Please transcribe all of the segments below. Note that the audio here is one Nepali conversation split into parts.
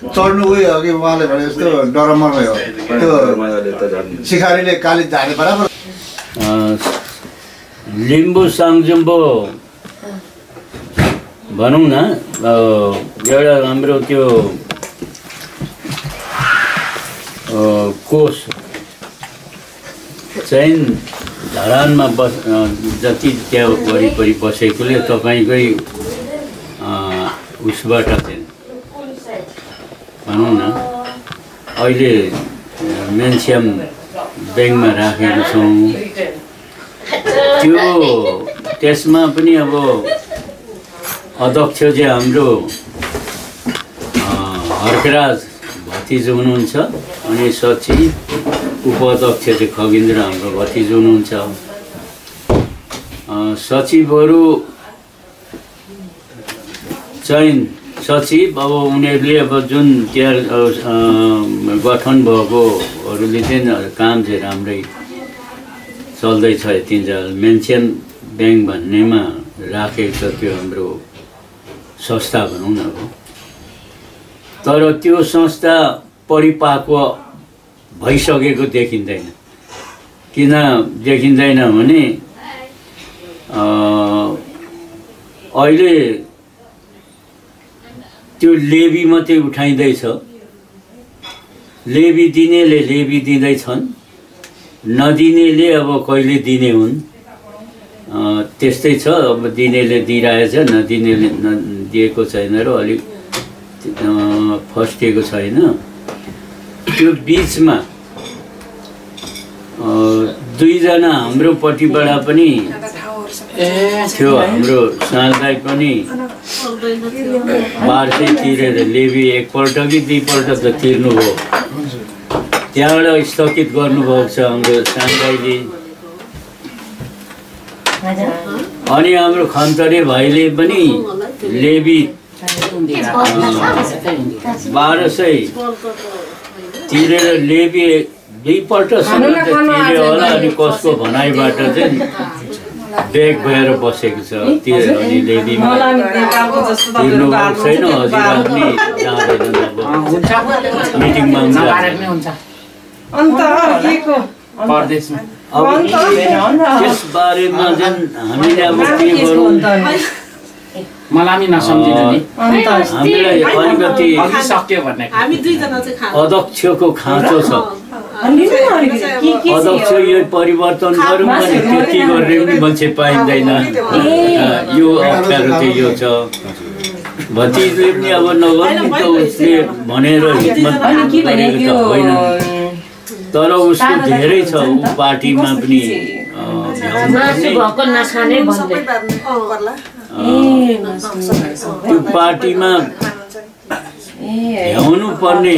चढ्नु उयो अघि उहाँले भने जस्तो डरमरै हो त्यो सिखारीले काली झारे बराबर। लिम्बू साङजुम्बो भनौँ न एउटा हाम्रो त्यो कोष चाहिँ धरानमा बस जति त्यहाँ वरिपरि बसेकोले तपाईँकै उसबाट भनौँ न अहिले मेन्सियम ब्याङ्कमा राखेको छौँ। त्यो त्यसमा पनि अब अध्यक्ष चाहिँ हाम्रो हर्कराज भतिज हुनुहुन्छ अनि सचिव उपाध्यक्ष चाहिँ खगेन्द्र हाम्रो भतिज हुनुहुन्छ। सचिवहरू चाहिँ सचिव अब उनीहरूले अब जुन त्यहाँ गठन भएकोहरूले चाहिँ काम चाहिँ राम्रै चल्दैछ यतिन्जेल मेन्सन ब्याङ्क भन्नेमा राखेको छ त्यो हाम्रो संस्था भनौँ न अब। तर त्यो संस्था परिपाक्व भइसकेको देखिँदैन। किन देखिँदैन भने अहिले त्यो लेबी मात्रै उठाइँदैछ। लेबी दिनेले लेबी दिँदैछन्। नदिनेले अब कहिले दिने हुन्? त्यस्तै छ। अब दिनेले दिइरहेछ नदिनेले नदिएको छैन र अलिक फस्टिएको छैन। त्यो बिचमा दुईजना हाम्रो पट्टिबाट पनि थियो हाम्रो साललाई पनि बार चाहिँ तिरेर लेबी एकपल्ट कि दुईपल्ट त तिर्नुभयो। त्यहाँबाट स्थगित गर्नुभएको छ हाम्रो सानदाईले अनि हाम्रो खन्तरे भाइले पनि लेबी बाह्र सय तिरेर लेबी दुईपल्टसम्म त तिर्यो होला अनि कसको भनाइबाट चाहिँ ब्याग भएर बसेको छ त्यो अनि तिर्नु छैन हजुर पनि जाँदैन मिटिङमा अब त्यस बारेमा चाहिँ हामीले अब के गरौँ मलाई हामीलाई अलिकति अघि सक्यो भन्ने हामी दुईजना चाहिँ खानु अध्यक्षको खाँचो छ के के अध्यक्ष यो परिवर्तन गरौँ भने त्यति गर्ने पनि मान्छे पाइँदैन यो अप्ठ्यारो चाहिँ यो छ भतिजले पनि अब नगर्ने त उसले भनेर के गरेको त्यो त होइन तर उसको धेरै छ ऊ पार्टीमा पनि त्यो पार्टीमा ए भ्याउनु पर्ने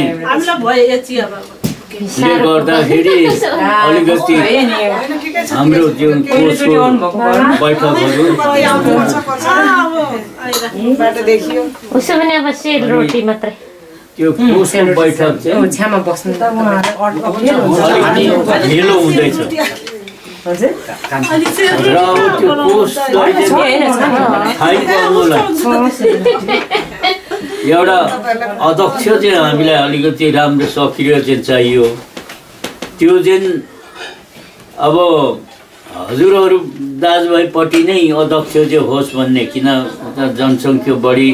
ले गर्दाखेरि अलिकति हाम्रो जुन कोचको बैठकहरू उसो भने अब सेल रोटी मात्रै। त्यो कोचको बैठक चाहिँ छ्यामा बस्नु त अलिकति ढिलो हुँदैछ। र अब त्यो चाहिँ थाहै गर्नुलाई एउटा अध्यक्ष चाहिँ हामीलाई अलिकति राम्रो सक्रिय चाहिँ चाहियो। त्यो चाहिँ अब हजुरहरू दाजुभाइपट्टि नै अध्यक्ष चाहिँ होस् भन्ने किन जनसङ्ख्या बढी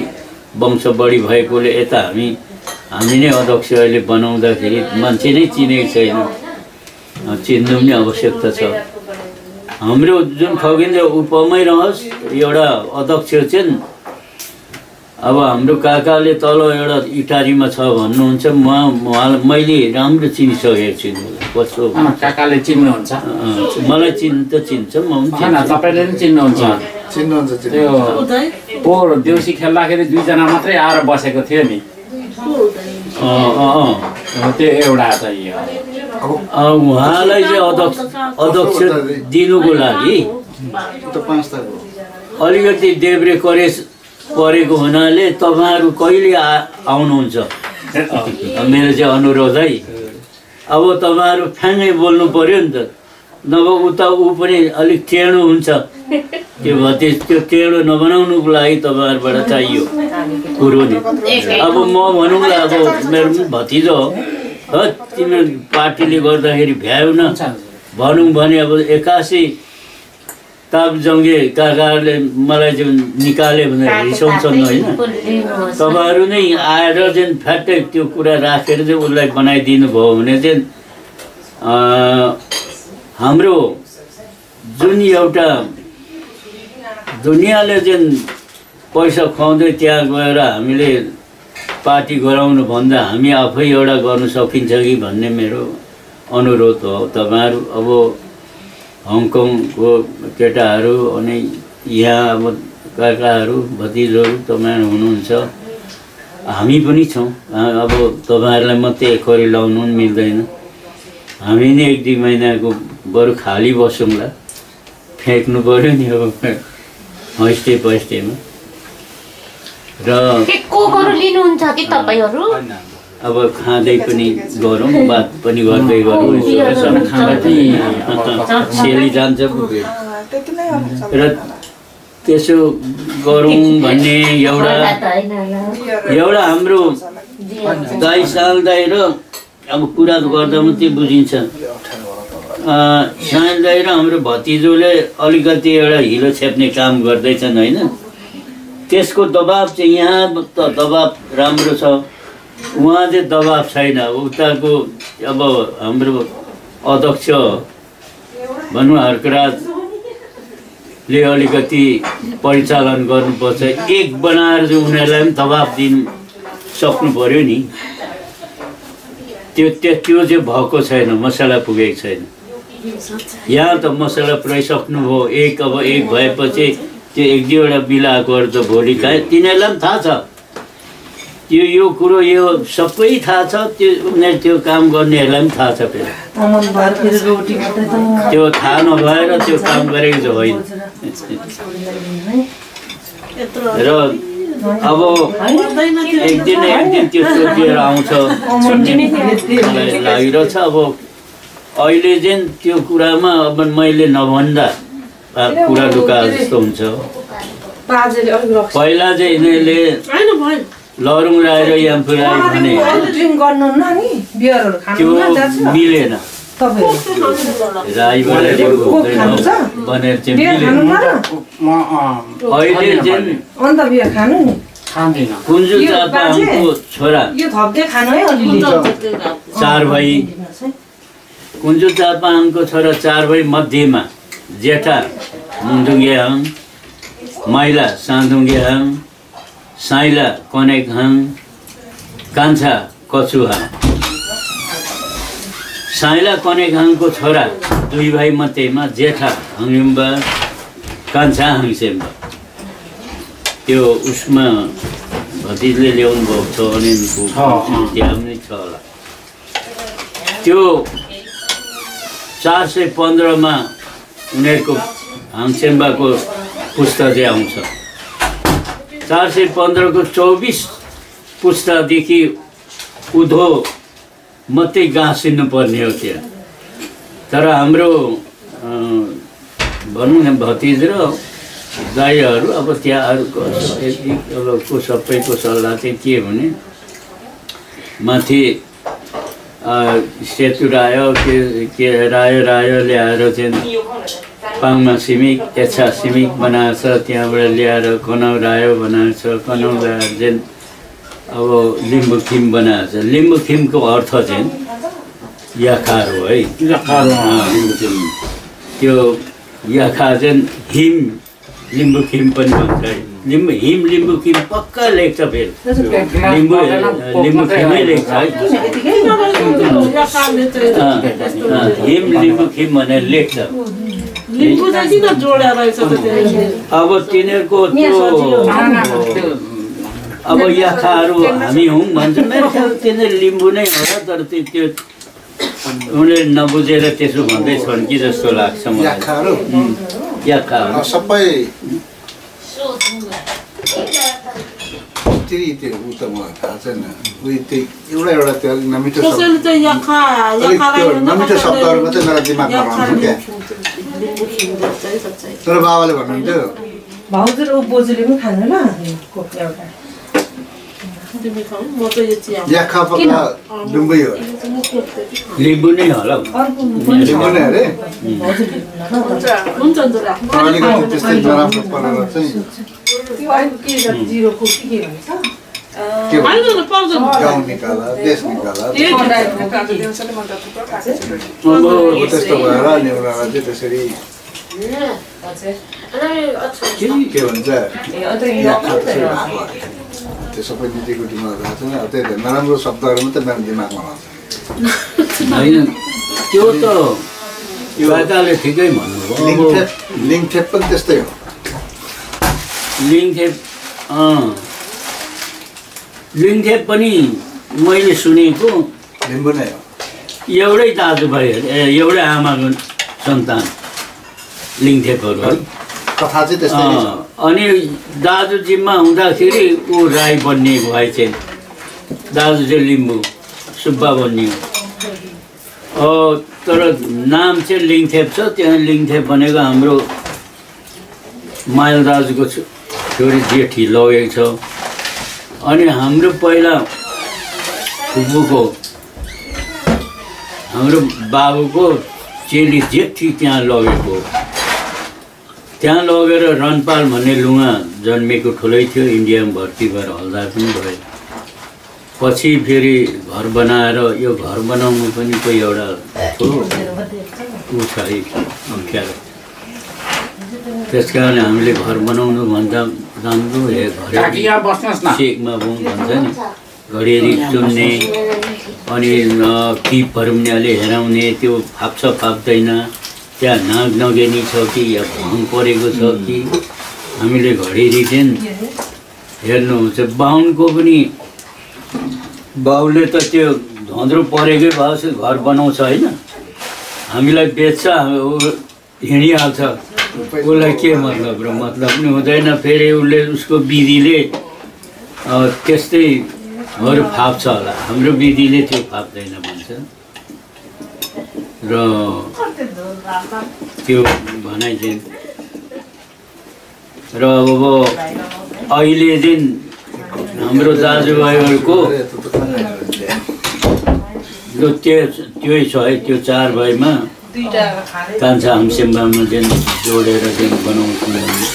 वंश बढी भएकोले यता हामी हामी नै अध्यक्ष अहिले बनाउँदाखेरि मान्छे नै चिनेको छैन। चिन्नु पनि आवश्यकता छ। हाम्रो जुन खगेन्द्र उपमै रहोस् एउटा अध्यक्ष चाहिँ अब हाम्रो काकाले तल एउटा इटारीमा छ भन्नुहुन्छ म उहाँलाई मैले राम्रो चिनिसकेको छु। कस्तो अँ, काकाले चिन्नुहुन्छ मलाई चिन् त चिन्छ म। तपाईँले पनि चिन्नुहुन्छ चिन्नुहुन्छ त्यो पोहोर देउसी खेल्दाखेरि दुईजना मात्रै आएर बसेको थियो नि को उदय अँ, अँ, अँ। त्यो एउटा चाहिँ हो। अब उहाँलाई चाहिँ अध्यक्ष अध्यक्ष दिनुको लागि अलिकति देब्रे करेज परेको हुनाले तपाईँहरू कहिले आ आउनुहुन्छ? मेरो चाहिँ अनुरोध है। अब तपाईँहरू फ्याङ्गै बोल्नु पर्यो नि त। नभए उता ऊ पनि अलिक टेढो हुन्छ। त्यो भति त्यो टेढो नबनाउनुको लागि तपाईँहरूबाट चाहियो कुरो नि। अब म भनौँला अब मेरो पनि भतिजो हो। तिम्रो पार्टीले गर्दाखेरि भ्याएन भनौँ भने अब एक्कासी तापजङ्गे काकाहरूले मलाई चाहिँ निकाल्यो भनेर रिसाउँछन् होइन। तपाईँहरू नै आएर चाहिँ फ्याट्टै त्यो कुरा राखेर चाहिँ उसलाई बनाइदिनु भयो भने चाहिँ हाम्रो जुन एउटा दुनियाँले चाहिँ पैसा खुवाउँदै त्यहाँ गएर हामीले पार्टी गराउनु भन्दा हामी आफै एउटा गर्नु सकिन्छ कि भन्ने मेरो अनुरोध हो तपाईँहरू। अब हङकङको केटाहरू अनि यहाँ अब काकाहरू भतिजहरू तपाईँहरू हुनुहुन्छ। हामी पनि छौँ। अब तपाईँहरूलाई मात्रै एकोरी लाउनु पनि मिल्दैन। हामी नै एक दुई महिनाको बरु खाली बसौँला। फ्याँक्नु पऱ्यो नि अब। हैस्टे पैस्टेमा र अब खाँदै पनि गरौँ बात पनि गर्दै गरौँ सेली जान्छ र त्यसो गरौँ भन्ने एउटा। एउटा हाम्रो दाई साल दाई र अब कुरा गर्दा मात्रै बुझिन्छ। अँ, साल दाई र हाम्रो भतिजोले अलिकति एउटा हिलो छेप्ने काम गर्दैछन् होइन? त्यसको दबाब चाहिँ यहाँ त दबाब राम्रो छ। उहाँ चाहिँ दबाब छैन। उताको अब हाम्रो अध्यक्ष भनौँ हर्कराजले अलिकति परिचालन गर्नुपर्छ। एक बनाएर चाहिँ उनीहरूलाई पनि दबाब दिनु सक्नु पऱ्यो नि। त्यो त्यो त्यो चाहिँ भएको छैन मसला पुगेको छैन। यहाँ त मसला पुऱ्याइसक्नुभयो एक अब एक भएपछि त्यो एक दुईवटा बिलाएकोहरू त भोलि कहाँ तिनीहरूलाई पनि थाहा छ। त्यो यो कुरो यो सबै थाहा छ त्यो उनीहरू त्यो काम गर्नेहरूलाई पनि थाहा छ फेरि। त्यो थाहा नभएर त्यो काम गरेको चाहिँ होइन र अब एक दिन एक दिन त्यो सोधिएर आउँछ। लागिरहेछ। अब अहिले चाहिँ त्यो कुरामा अब मैले नभन्दा कुरा लुका जस्तो हुन्छ। पहिला चाहिँ यिनीहरूले लरुङ राएर यामफुराई भने अहिले ड्रिङ्क गर्नुहुन्न नि? बियरहरू त्यो खानुहुन्न दाजु मिलेन। राईबाट भनेर चाहिँ मिलेन। र अहिले चाहिँ कुन्जु छोरा। यो थप्दै खानु है अलिअलि। चार भाइ। कुन्जु चापाङको छोरा चार भाइ मध्येमा। जेठा मुन्डुङ्गेहाङ माइला साँदुङ्गेहाङ साइला कनेकहाङ कान्छा कचुहाङ साइला कनेकहाङको छोरा दुई भाइ मध्येमा जेठा हङयुम्बा कान्छा हाङसेम्बा। त्यो उसमा भतिजले ल्याउनु भएको छ भने त्यहाँ पनि छ होला। त्यो चार सय पन्ध्रमा उनीहरूको हाङसेम्बाको पुस्ता चाहिँ आउँछ। चार सय पन्ध्रको चौबिस पुस्तादेखि उधो मात्रै गाँसिनु पर्ने हो त्यहाँ। तर हाम्रो भनौँ न भतिज र दाइहरू अब त्यहाँ अरूको यति अब को सबैको सल्लाह चाहिँ के भने माथि सेतु रायो के के रायो रायो ल्याएर चाहिँ पाङमा सिमिक एछा सिमिक बनाएको छ। त्यहाँबाट ल्याएर कनाउ रायो बनाएको छ। कनाउ ल्याएर चाहिँ अब लिम्बू थिम बनाएको छ। लिम्बू थिमको अर्थ चाहिँ याखार हो है। त्यो याखा चाहिँ हिम लिम्बु खिम पनि भन्छ है। लिम्बू हिम लिम्बू खिम पक्का लेख्छ फेरि। लिम्बु लिम्बू खिमै लेख्छ है। हिम लिम्बू खिम भनेर लेख्छ। अब तिनीहरूको त्यो अब याखाहरू हामी हौँ भन्छ मेरो ख्याल त्यो चाहिँ लिम्बू नै होला तर त्यो त्यो उनीहरूले नबुझेर त्यसो भन्दैछन् कि जस्तो लाग्छ मलाई याखाहरू सबै तिरी त्यो ऊ त मलाई थाहा छैन उयो त्यो एउटा एउटा त्यो अलिक नमिठो अलिक त्यो नमिठो शब्दहरू मात्रै मेरो दिमागमा रहन्छ क्या तर बाबाले भन्नुहुन्थ्यो भाउजू र बोजूले पनि एउटा याखा डुम्बै हो लिम्बू नै होला लिम्बू नै अरे अलिकति त्यस्तै नराम्रो परेर चाहिँ त्यस्तो भएर अनि उनीहरूलाई चाहिँ त्यसरी के भन्छ। त्यो सबै छैन त्यही त नराम्रो शब्दहरू मात्रै मेरो दिमागमा रहन्छ होइन त्यो त काकाले ठिकै भन्नुभयो पनि त्यस्तै हो लिङथेप अँ। लिङथेप पनि मैले सुनेको। लिम्बू नै हो। एउटै दाजुभाइ ए एउटै आमाको सन्तान लिङथेपहरू है। कथा चाहिँ अनि दाजु जिम्मा हुँदाखेरि ऊ राई बन्ने भए चाहिँ दाजु चाहिँ लिम्बू सुब्बा बनियो अँ, तर नाम चाहिँ लिङथेप छ त्यहाँ लिङथेप भनेको हाम्रो मायल दाजुको छु- छोरी जेठी लगेको छ। अनि हाम्रो पहिला फुपूको हाम्रो बाबुको चेली जेठी त्यहाँ लगेको। त्यहाँ लगेर रनपाल भन्ने लुगा जन्मेको ठुलै थियो इन्डियामा भर्ती भएर हल्दार पनि भयो। पछि फेरि घर बनाएर यो घर बनाउनु पनि कोही एउटा ठुलो ऊ छ है अप्ठ्यारो त्यस कारण हामीले घर बनाउनु भन्दा राम्रो सेकमा भन्छ नि। घडेरी चुन्ने अनि अ, पिपहरू पनि अलि हेराउने त्यो फाप्छ फाप्दैन। त्यहाँ नाग नगेनी छ कि या भङ परेको छ कि हामीले घडेरी चाहिँ हेर्नुहुन्छ। बाहुनको पनि बाउले त त्यो धन्द्रो परेकै भए जस्तो घर बनाउँछ होइन। हामीलाई बेच्छ हिँडिहाल्छ। उसलाई के मतलब र मतलब पनि हुँदैन फेरि उसले उसको विधिले त्यस्तैहरू फाप्छ होला। हाम्रो विधिले त्यो फाप्दैन भन्छ। र त्यो भनाइ चाहिँ र अब अहिले चाहिँ हाम्रो दाजुभाइहरूको त्यो त्यही छ है त्यो चार भाइमा कान्छा हामसेम्बामा चाहिँ जोडेर चाहिँ बनाउँछौँ